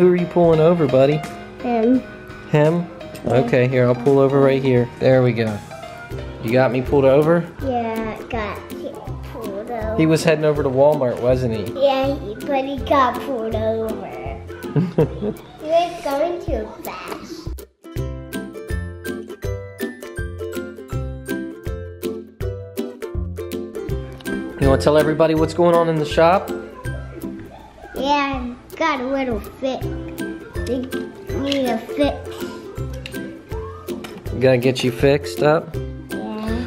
who are you pulling over, buddy? Him. Him? Okay, here, I'll pull over right here. There we go. You got me pulled over? Yeah, got pulled over. He was heading over to Walmart, wasn't he? Yeah, but he got pulled over. He was going too fast. You want to tell everybody what's going on in the shop? Got a little fix. They need a fix. Gotta get you fixed up? Yeah,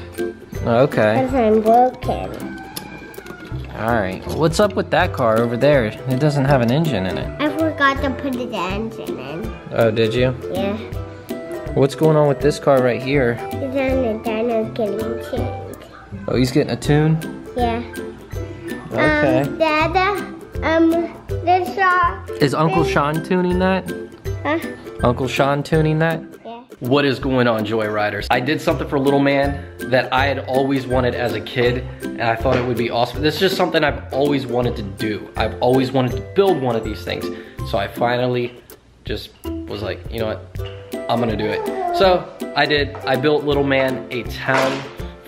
Okay. because I'm broken. Alright. What's up with that car over there? It doesn't have an engine in it. I forgot to put the engine in. Oh, did you? Yeah, What's going on with this car right here? it's on the dyno getting tuned. Oh, he's getting a tune? Yeah. Okay. Um, Dada, um, the. Is Uncle Sean tuning that? Huh? Uncle Sean tuning that? Yeah. What is going on, Joyriders? I did something for little man that I had always wanted as a kid, and I thought it would be awesome. This is just something I've always wanted to do. I've always wanted to build one of these things. So I finally just was like, you know what? I'm gonna do it. So I did. I built little man a town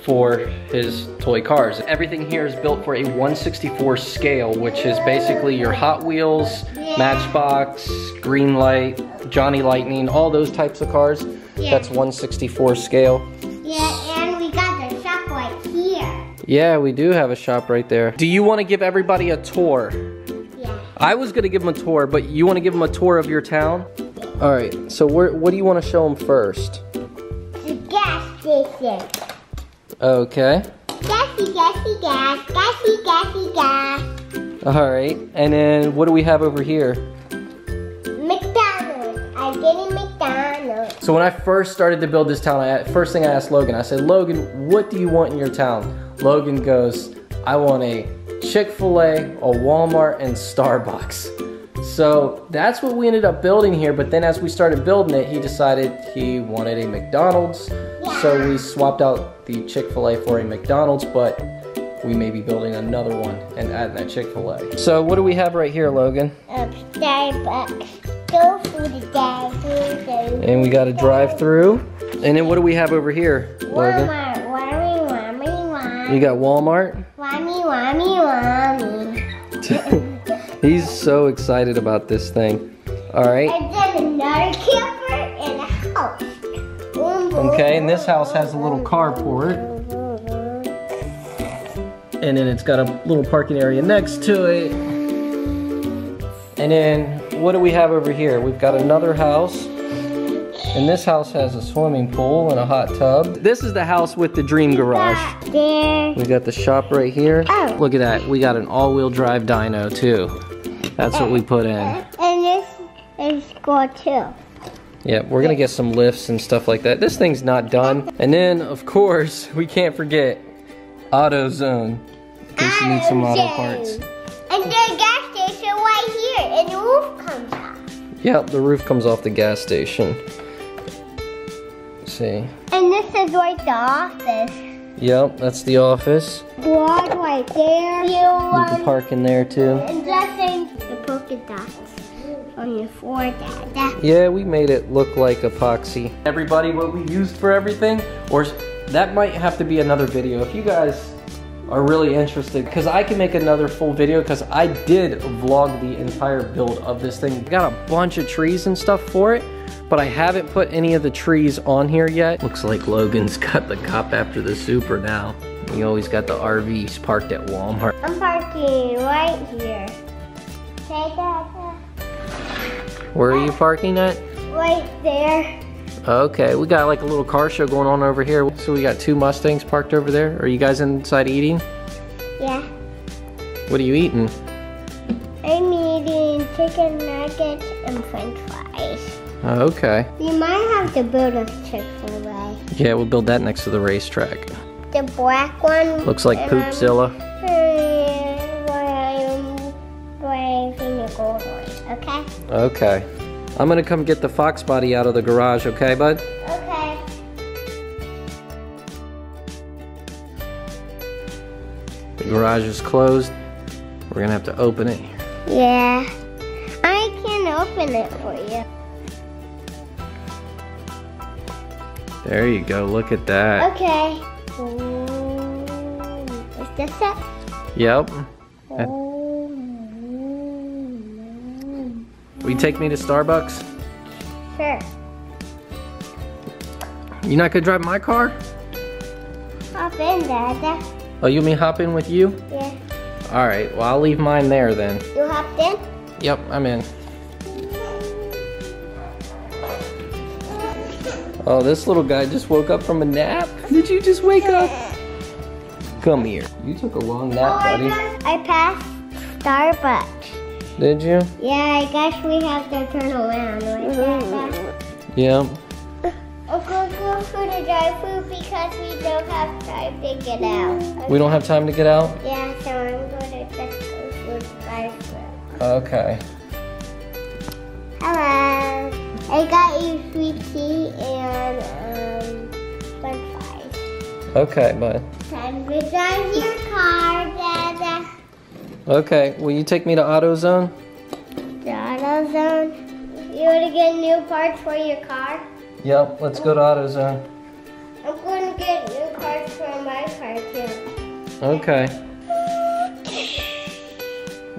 for his toy cars. Everything here is built for a 164 scale, which is basically your Hot Wheels, Matchbox, Greenlight, Johnny Lightning, all those types of cars. Yeah. That's 164 scale. Yeah, and we got the shop right here. Yeah, we do have a shop right there. Do you want to give everybody a tour? Yeah. I was gonna give them a tour, but you want to give them a tour of your town? All right. So where, what do you want to show them first? The gas station. Okay. Gassy, gassy, gas. Gassy, gassy, gas. All right. And then what do we have over here? McDonald's. I'm getting McDonald's. So when I first started to build this town, I, first thing I asked Logan, I said, Logan, what do you want in your town? Logan goes, I want a Chick-fil-A, a Walmart, and Starbucks. So that's what we ended up building here, but then as we started building it, he decided he wanted a McDonald's. So we swapped out the Chick-fil-A for a McDonald's, but we may be building another one and adding that Chick-fil-A. So what do we have right here, Logan? Um, Starbucks. Go for the gas. And we got a drive-through. And then what do we have over here, Logan? Walmart. Whammy, whammy, whammy. You got Walmart. Whammy, whammy, whammy. He's so excited about this thing. All right. And then another Okay, and this house has a little carport. And then it's got a little parking area next to it. And then what do we have over here? We've got another house. And this house has a swimming pool and a hot tub. This is the house with the dream garage. There. We got the shop right here. Oh. Look at that. We got an all-wheel drive dyno too. That's what we put in. And this is score two. Yeah, we're gonna get some lifts and stuff like that. This thing's not done. And then, of course, we can't forget AutoZone. In case you need some auto parts. And there's a gas station right here, and the roof comes off. Yep, the roof comes off the gas station. see. And this is like the office. Yep, that's the office. Blood right there. You You can park in there too. and just think the polka dots on your forehead. Yeah, we made it look like epoxy. Everybody, what we used for everything, or that might have to be another video. If you guys are really interested, because I can make another full video, because I did vlog the entire build of this thing. Got a bunch of trees and stuff for it, but I haven't put any of the trees on here yet. Looks like Logan's got the cop after the super now. He always got the RVs parked at Walmart. I'm parking right here. Say that. Where are you parking at? Right there. Okay, we got like a little car show going on over here. So we got two Mustangs parked over there. Are you guys inside eating? Yeah. What are you eating? I'm eating chicken nuggets and french fries. Okay. You might have to build a Chick-fil-A. Yeah, we'll build that next to the racetrack. The black one. Looks like I'm- um, Poopzilla. Okay? I'm gonna come get the Fox body out of the garage, okay, bud? Okay. The garage is closed. We're gonna have to open it. Yeah. I can open open it for you. There you go, look at that. Okay. Is this it? Yep. Oh. Will you take me to Starbucks? Sure. You not gonna drive my car? Hop in, Dada. Oh, you mean hop in with you? Yeah. All right, well I'll leave mine there then. You hopped in? Yep, I'm in. Oh, this little guy just woke up from a nap. Did you just wake up? Come here. You took a long nap, oh, buddy. I passed Starbucks. Did you? Yeah, I guess we have to turn around. Right, Dada? Yeah. I'll go, go for the drive-through because we don't have time to get out. We don't have time to get out? Yeah, so I'm going to just go for the drive-through. Okay. Hello. I got you sweet tea and um, french fries. Okay, bud. Time to drive your car. Okay, will you take me to AutoZone? The AutoZone. You want to get new parts for your car? Yep, let's go to AutoZone. I'm going to get new parts for my car too. Okay.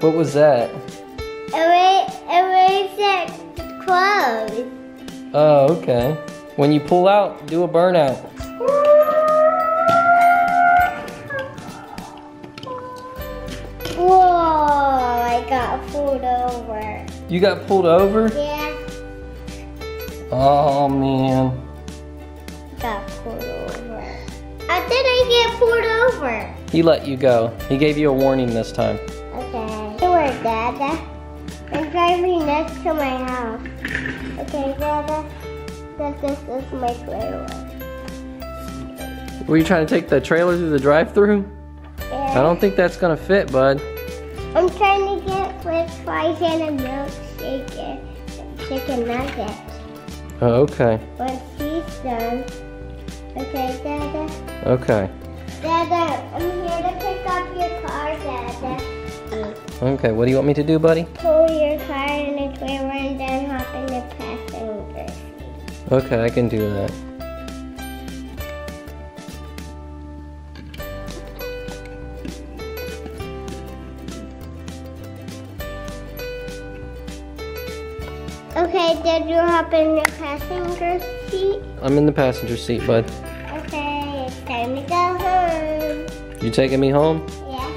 What was that? Erase, erase it clothes. Oh, okay. When you pull out, do a burnout. Pulled over. You got pulled over? Yeah, Oh, man. got pulled over. How did I get pulled over? He let you go. He gave you a warning this time. Okay. Where, Dada? I'm driving next to my house. Okay, Dada? That this is my trailer. Were you trying to take the trailer through the drive-through? I don't think that's gonna fit, bud. I'm trying to get french fries and a milkshake and chicken nuggets. Oh, okay. Once he's done. Okay, Dada? Okay. Dada, I'm here to pick up your car, Dada. Okay, what do you want me to do, buddy? Pull your car in the trailer and then hop in the passenger seat. Okay, I can do that. Did you hop in the passenger seat? I'm in the passenger seat, bud. Okay, it's time to go home. You taking me home? Yeah.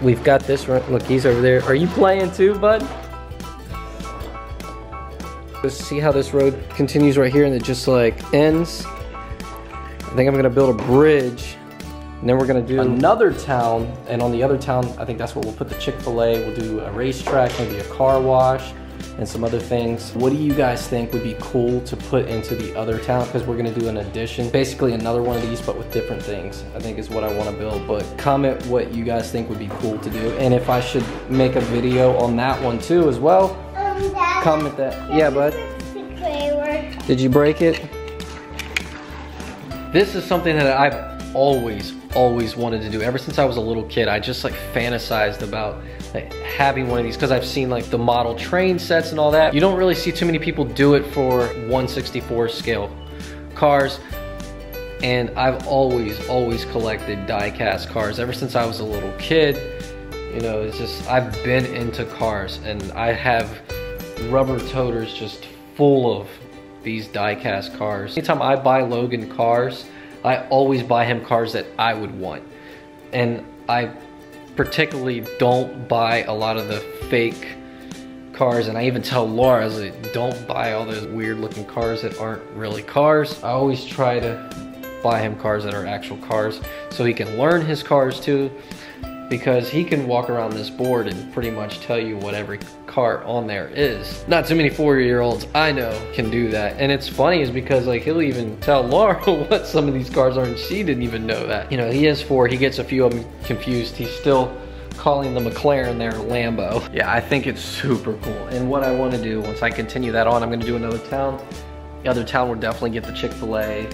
We've got this right. Look, he's over there. Are you playing too, bud? Let's see how this road continues right here and it just like ends. I think I'm gonna build a bridge and then we're gonna do another town and on the other town, I think that's where we'll put the Chick-fil-A. We'll do a racetrack, maybe a car wash and some other things. What do you guys think would be cool to put into the other town? Because we're gonna do an addition, basically another one of these, but with different things. I think is what I wanna build, but comment what you guys think would be cool to do. And if I should make a video on that one too as well, Um, Dad. comment that. Yeah, bud. Did you break it? This is something that I've always, always wanted to do. Ever since I was a little kid, I just like fantasized about like, having one of these because I've seen like the model train sets and all that. You don't really see too many people do it for 164 scale cars. And I've always, always collected die-cast cars ever since I was a little kid. You know, it's just, I've been into cars and I have rubber toters just full of these die-cast cars. Anytime I buy Logan cars, I always buy him cars that I would want. And I particularly don't buy a lot of the fake cars and I even tell Laura, I like, don't buy all those weird looking cars that aren't really cars. I always try to buy him cars that are actual cars so he can learn his cars too because he can walk around this board and pretty much tell you what every car on there is. Not too many four-year-olds I know can do that. And it's funny is because like he'll even tell Laura what some of these cars are and she didn't even know that. You know, he is four, he gets a few of them confused. He's still calling the McLaren there Lambo. Yeah, I think it's super cool. And what I want to do, once I continue that on, I'm going to do another town. The other town will definitely get the Chick-fil-A.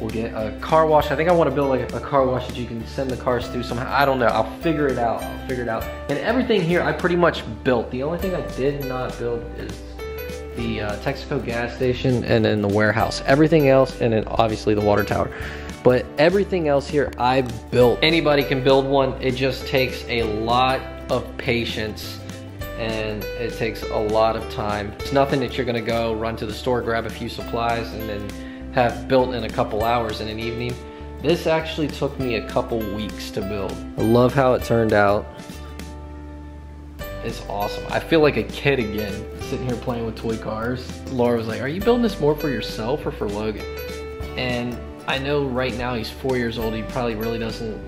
We'll get a car wash. I think I want to build like a car wash that you can send the cars through somehow. I don't know. I'll figure it out. I'll figure it out. And everything here I pretty much built. The only thing I did not build is the uh, Texaco gas station and then the warehouse. Everything else, and then obviously the water tower. But everything else here I've built. Anybody can build one. It just takes a lot of patience and it takes a lot of time. It's nothing that you're gonna go run to the store, grab a few supplies, and then have built in a couple hours in an evening. This actually took me a couple weeks to build. I love how it turned out. It's awesome. I feel like a kid again, sitting here playing with toy cars. Laura was like, are you building this more for yourself or for Logan? And I know right now he's four years old. He probably really doesn't,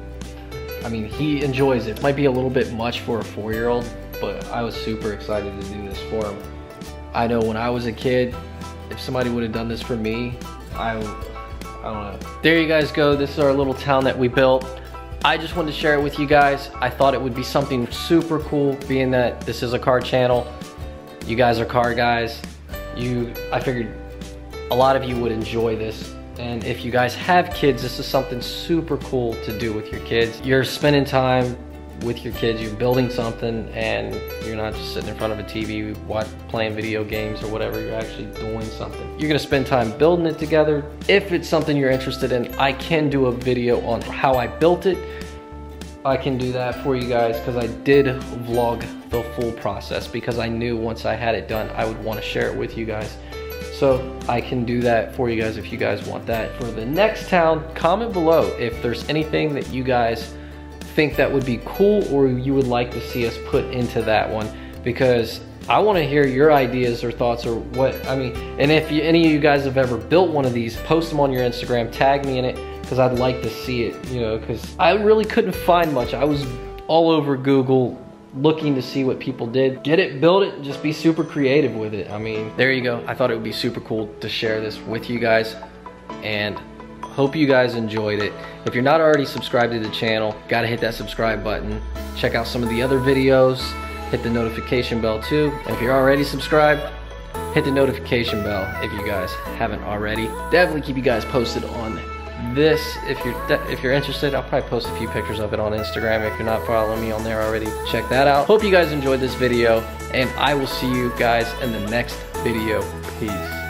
I mean, he enjoys it. Might be a little bit much for a four-year-old, but I was super excited to do this for him. I know when I was a kid, if somebody would have done this for me, I, I don't know. There you guys go. This is our little town that we built. I just wanted to share it with you guys. I thought it would be something super cool being that this is a car channel. You guys are car guys. You, I figured a lot of you would enjoy this. And if you guys have kids, this is something super cool to do with your kids. You're spending time with your kids, you're building something and you're not just sitting in front of a TV watch, playing video games or whatever, you're actually doing something. You're gonna spend time building it together. If it's something you're interested in, I can do a video on how I built it. I can do that for you guys because I did vlog the full process because I knew once I had it done, I would wanna share it with you guys. So I can do that for you guys if you guys want that. For the next town, comment below if there's anything that you guys think that would be cool or you would like to see us put into that one? Because I want to hear your ideas or thoughts or what I mean and if you, any of you guys have ever built one of these post them on your Instagram tag me in it because I'd like to see it you know because I really couldn't find much. I was all over Google looking to see what people did. Get it build it just be super creative with it. I mean there you go. I thought it would be super cool to share this with you guys and Hope you guys enjoyed it. If you're not already subscribed to the channel, gotta hit that subscribe button. Check out some of the other videos. Hit the notification bell too. And if you're already subscribed, hit the notification bell if you guys haven't already. Definitely keep you guys posted on this. If you're if you're interested, I'll probably post a few pictures of it on Instagram. If you're not following me on there already, check that out. Hope you guys enjoyed this video, and I will see you guys in the next video. Peace.